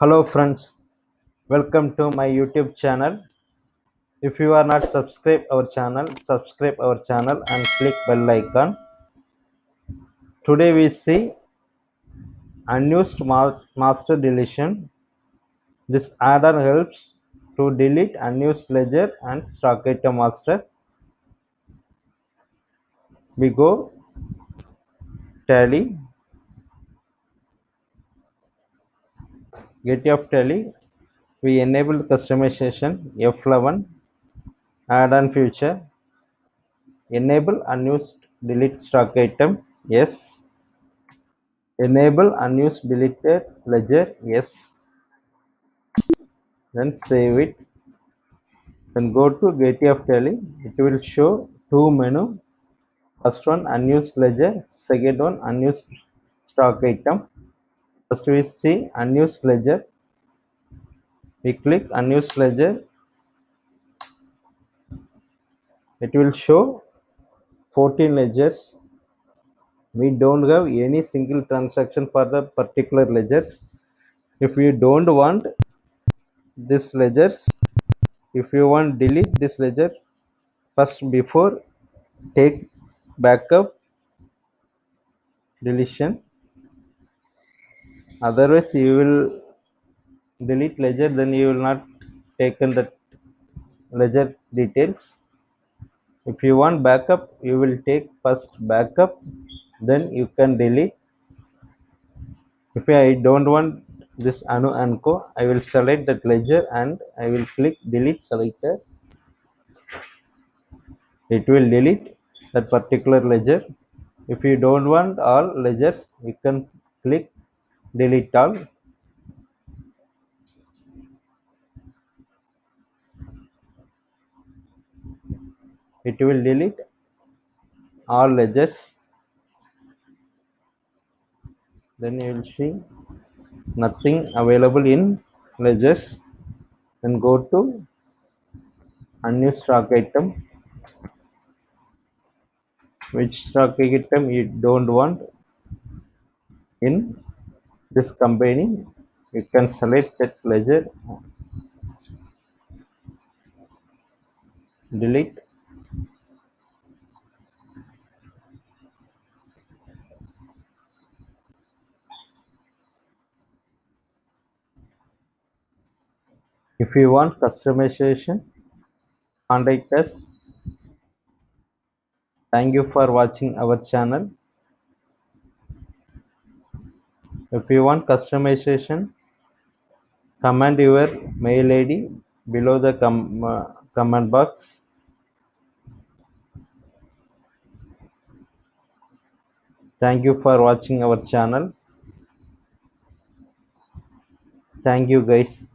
Hello friends, welcome to my YouTube channel. If you are not subscribe our channel, subscribe our channel and click bell icon. Today we see unused master deletion. This add-on helps to delete unused ledger and stock item master. We go tally, get of tally. We enable customization F11 add-on feature. Enable unused delete stock item. Yes. Enable unused deleted ledger. Yes. Then save it. Then go to of tally. It will show two menu. First one unused ledger. Second one unused stock item. First we see unused ledger. We click unused ledger. It will show 14 ledgers. We don't have any single transaction for the particular ledgers. If you don't want this ledgers, if you want delete this ledger, first before take backup deletion. Otherwise, you will delete ledger, then you will not taken that ledger details. If you want backup, you will take first backup, then you can delete. If I don't want this Anu and Co, I will select that ledger and I will click delete selector. It will delete that particular ledger. If you don't want all ledgers, you can click delete all. It will delete all ledgers. Then you will see nothing available in ledgers. Then go to unused stock item. Which stock item you don't want in this company. You can select that pleasure Delete. If you want customization, contact us. Thank you for watching our channel. If you want customization, comment your mail ID below the com- uh, comment box. Thank you for watching our channel. Thank you, guys.